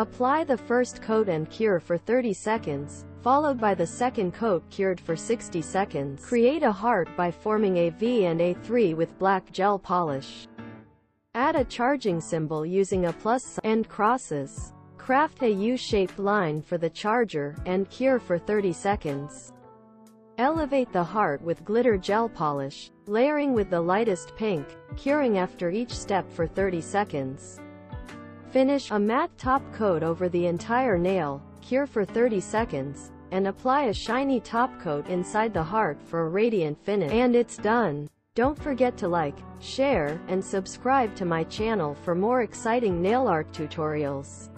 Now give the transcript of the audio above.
Apply the first coat and cure for 30 seconds, followed by the second coat cured for 60 seconds. Create a heart by forming a V and a 3 with black gel polish. Add a charging symbol using a plus and crosses. Craft a U-shaped line for the charger, and cure for 30 seconds. Elevate the heart with glitter gel polish, layering with the lightest pink, curing after each step for 30 seconds. Finish a matte top coat over the entire nail, cure for 30 seconds, and apply a shiny top coat inside the heart for a radiant finish. And it's done. Don't forget to like, share, and subscribe to my channel for more exciting nail art tutorials.